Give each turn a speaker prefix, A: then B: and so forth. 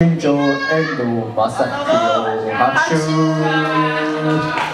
A: 順調遠藤正宏拍手